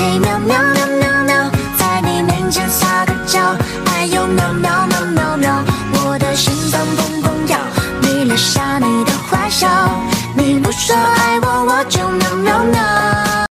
谁喵喵喵喵喵，在你面前撒个娇，哎呦喵喵喵喵喵，我的心脏砰砰跳，你留下你的坏笑，你不说爱我，我就喵喵喵。